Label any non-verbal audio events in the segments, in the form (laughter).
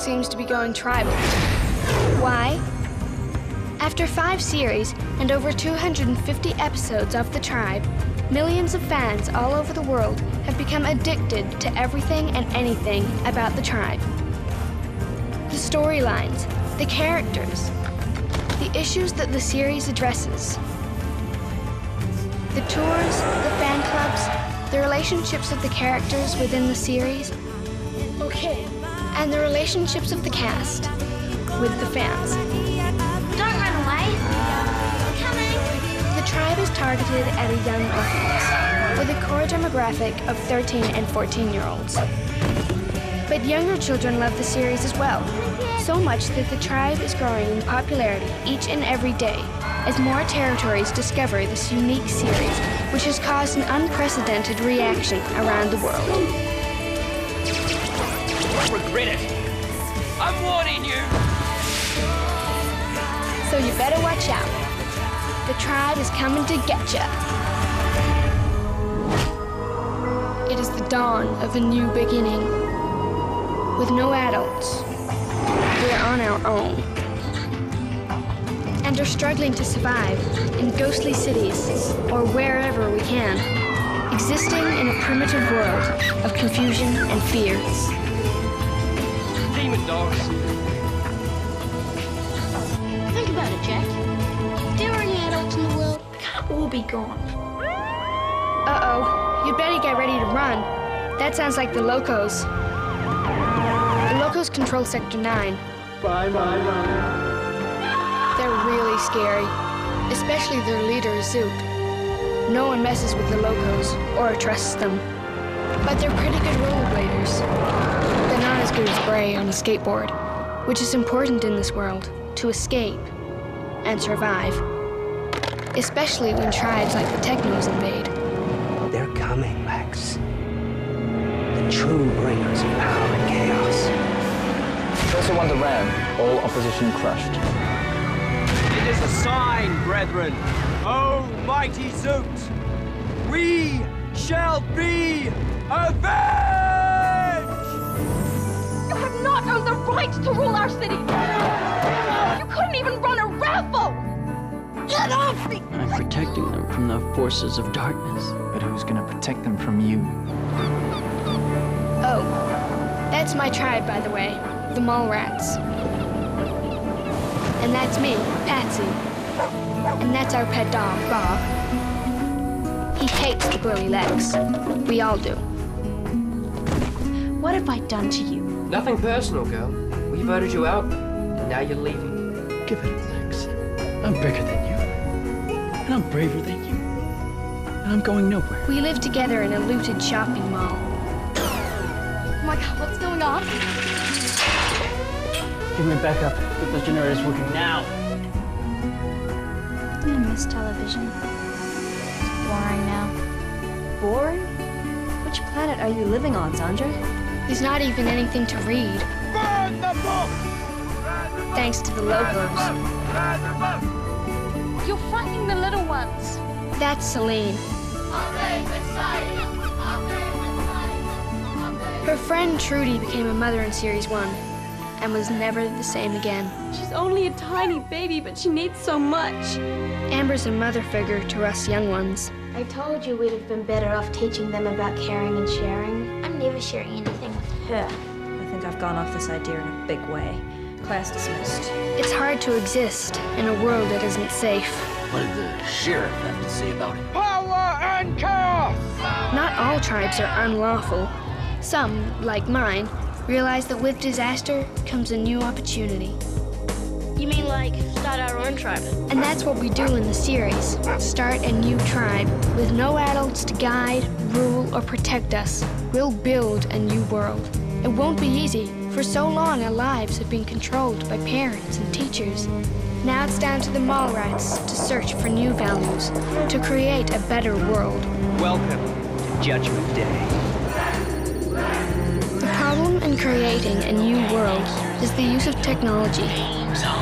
seems to be going tribal. Why? After five series and over 250 episodes of The Tribe, millions of fans all over the world have become addicted to everything and anything about The Tribe. The storylines, the characters, the issues that the series addresses, the tours, the fan clubs, the relationships of the characters within the series, Okay. And the relationships of the cast with the fans. Don't run away. Coming. The tribe is targeted at a young audience with a core demographic of 13 and 14 year olds. But younger children love the series as well, so much that the tribe is growing in popularity each and every day as more territories discover this unique series, which has caused an unprecedented reaction around the world. Don't regret it. I'm warning you. So you better watch out. The tribe is coming to get you. It is the dawn of a new beginning. With no adults, we're on our own. And are struggling to survive in ghostly cities or wherever we can, existing in a primitive world of confusion and fear. Demon dogs. Think about it, Jack. If there were any adults in the world, we can't all be gone. Uh-oh, You'd better get ready to run. That sounds like the Locos. The Locos control Sector 9. Bye, bye, bye. They're really scary, especially their leader, Zoot. No one messes with the Locos or trusts them. But they're pretty good rollerbladers. They're not as good as Bray on a skateboard, which is important in this world to escape and survive. Especially when tribes like the Technos invade. They're coming, Lex. The true bringers of power and chaos. Those who want the ram, all opposition crushed. It is a sign, brethren. O mighty Zoot, we shall be avenged! You have not earned the right to rule our city! You couldn't even run a raffle! Get off me! I'm protecting them from the forces of darkness. But who's gonna protect them from you? Oh, that's my tribe, by the way, the mole Mallrats. And that's me, Patsy. And that's our pet dog, Bob. He hates the burly legs. We all do. What have I done to you? Nothing personal, girl. We voted you out, and now you're leaving. Give it a Lex. I'm bigger than you. And I'm braver than you. And I'm going nowhere. We live together in a looted shopping mall. Oh my god, what's going on? Give me back up. Get those generators working now. I miss television. It's boring now. Boring? Which planet are you living on, Sandra? There's not even anything to read. Burn the book! Thanks to the Locos. You're frightening the little ones. That's Salene. Her friend Trudy became a mother in Series 1 and was never the same again. She's only a tiny baby, but she needs so much. Amber's a mother figure to us young ones. I told you we'd have been better off teaching them about caring and sharing. I'm never sharing anything with her. I think I've gone off this idea in a big way. Class dismissed. It's hard to exist in a world that isn't safe. What did the sheriff have to say about it? Power and chaos! Not all tribes are unlawful. Some, like mine, realize that with disaster comes a new opportunity. You mean like start our own tribe? And that's what we do in the series. Start a new tribe. With no adults to guide, rule, or protect us, we'll build a new world. It won't be easy. For so long, our lives have been controlled by parents and teachers. Now it's down to the Mallrats to search for new values, to create a better world. Welcome to Judgment Day. The problem in creating a new world is the use of technology.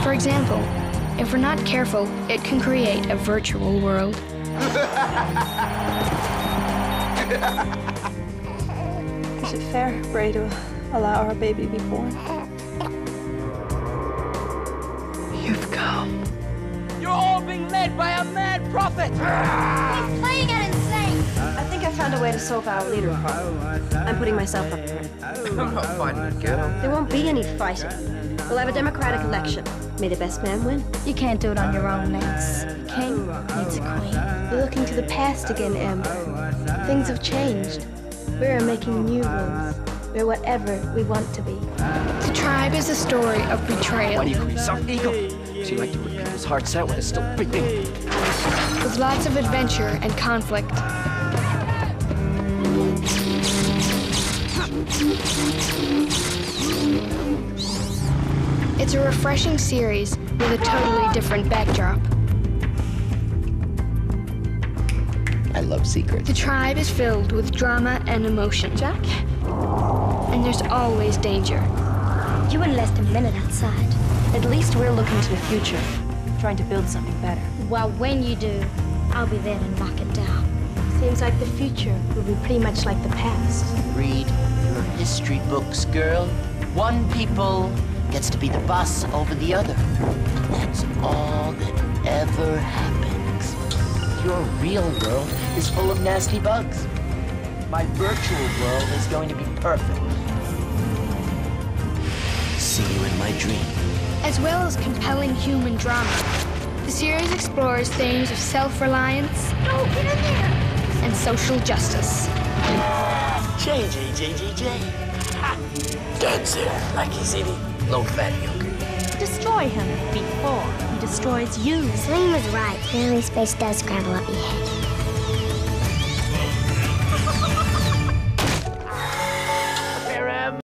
For example, if we're not careful, it can create a virtual world. is it fair, Bray, to allow our baby be born? You've come. You're all being led by a mad prophet! He's playing I think I found a way to solve our leader problem. I'm putting myself up for it. (laughs) I'm not fighting the ghetto. There won't be any fighting. We'll have a democratic election. May the best man win. You can't do it on your own, Lance. A king needs a queen. We're looking to the past again, Amber. Things have changed. We're making new rules. We're whatever we want to be. The tribe is a story of betrayal. Why do you call yourself Eagle? So you like to rip people's hearts out when it's still beating? with lots of adventure and conflict. It's a refreshing series with a totally different backdrop. I love secrets. The tribe is filled with drama and emotion. Jack? And there's always danger. You wouldn't last a minute outside. At least we're looking to the future, trying to build something better. Well, when you do, I'll be there to knock it down. Seems like the future will be pretty much like the past. Read your history books, girl. One people gets to be the boss over the other. And that's all that ever happens. Your real world is full of nasty bugs. My virtual world is going to be perfect. See you in my dream. As well as compelling human drama, the series explores themes of self-reliance and social justice. JJJJJ. That's it. Like he's eating low-fat yogurt. Destroy him before he destroys you. Salene was right. Family space does scramble up your head.